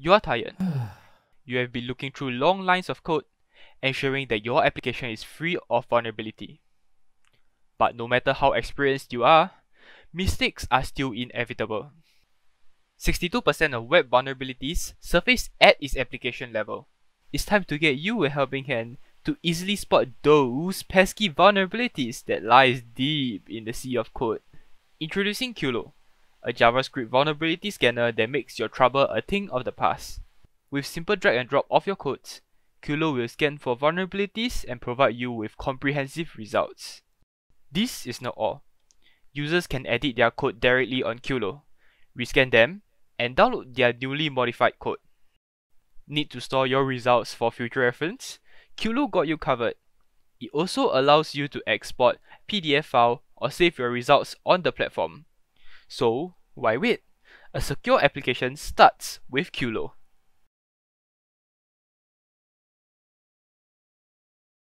You are tired. you have been looking through long lines of code, ensuring that your application is free of vulnerability. But no matter how experienced you are, mistakes are still inevitable. 62% of web vulnerabilities surface at its application level. It's time to get you a helping hand to easily spot those pesky vulnerabilities that lies deep in the sea of code. Introducing QULO, a JavaScript vulnerability scanner that makes your trouble a thing of the past. With simple drag and drop of your codes, QULO will scan for vulnerabilities and provide you with comprehensive results. This is not all. Users can edit their code directly on QULO, rescan them, and download their newly modified code. Need to store your results for future reference? QULO got you covered. It also allows you to export PDF file or save your results on the platform. So, why wait? A secure application starts with QULO.